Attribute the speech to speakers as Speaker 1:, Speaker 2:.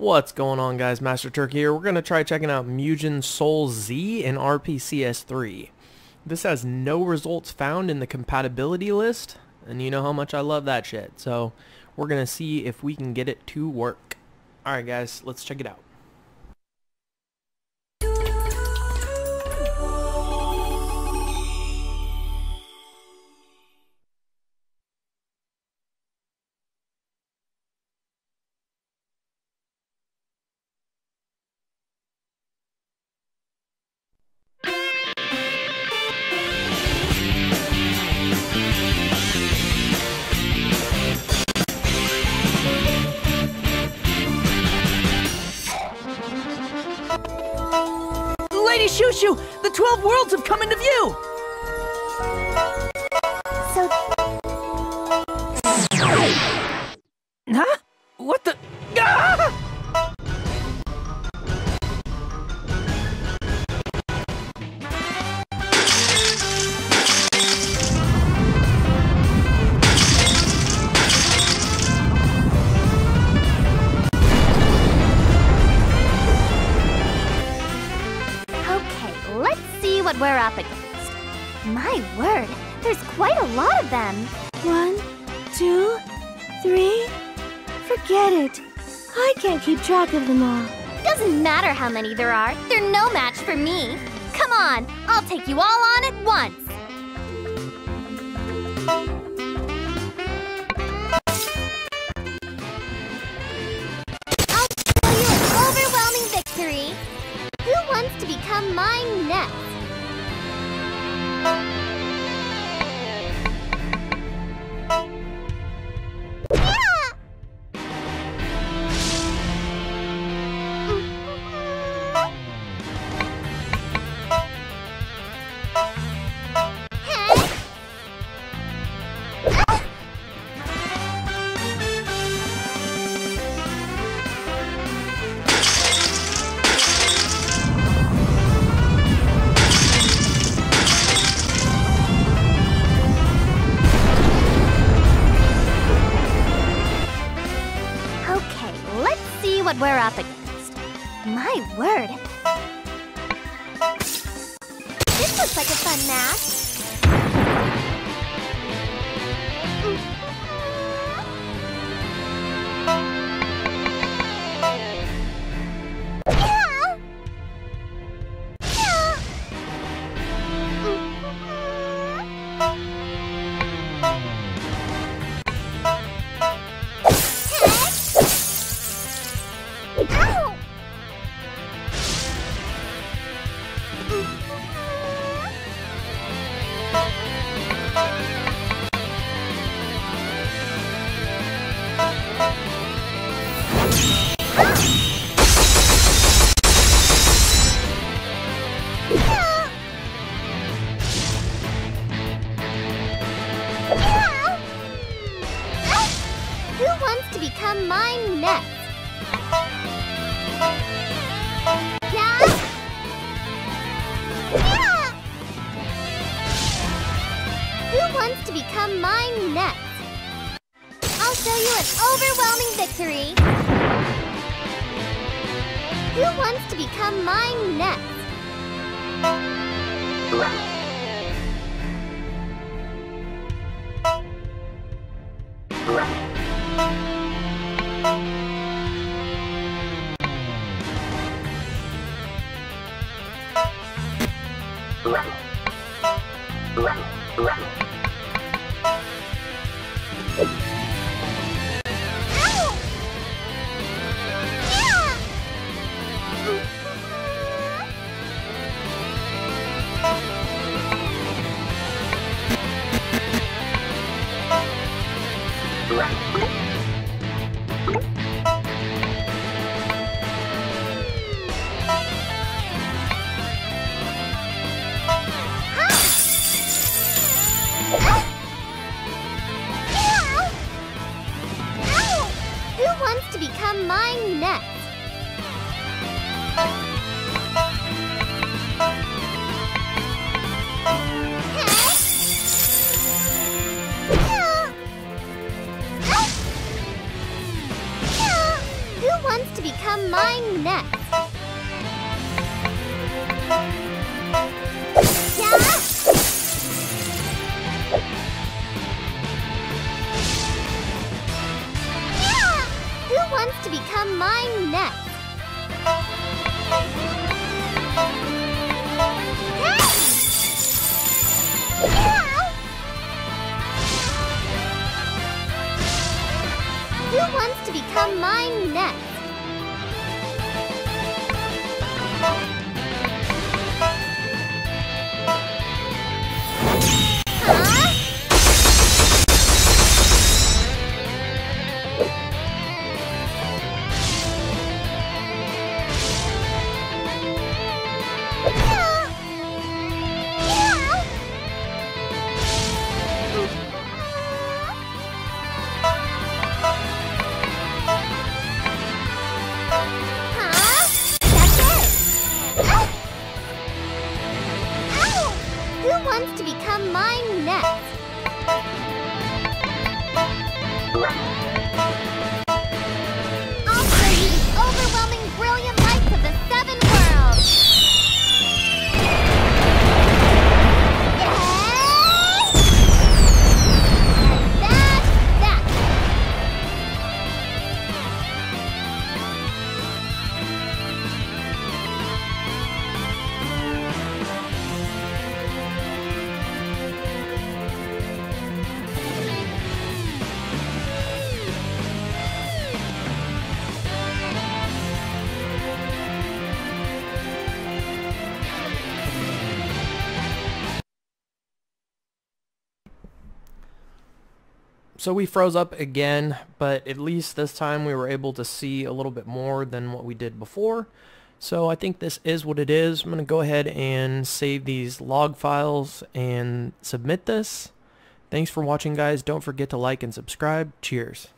Speaker 1: What's going on guys, Master Turk here. We're going to try checking out Mugen Souls Z in RPCS3. This has no results found in the compatibility list, and you know how much I love that shit. So we're going to see if we can get it to work. Alright guys, let's check it out.
Speaker 2: The 12 worlds have come into view!
Speaker 3: Up against. My word, there's quite a lot of them.
Speaker 4: One, two, three. Forget it. I can't keep track of them all.
Speaker 3: Doesn't matter how many there are, they're no match for me. Come on, I'll take you all on we're up against. My word. This looks like a fun match. Become mine next? Who wants to become mine next? I'll show you an overwhelming victory. Who wants to become mine next?
Speaker 1: So we froze up again, but at least this time we were able to see a little bit more than what we did before. So I think this is what it is. I'm going to go ahead and save these log files and submit this. Thanks for watching guys. Don't forget to like and subscribe. Cheers.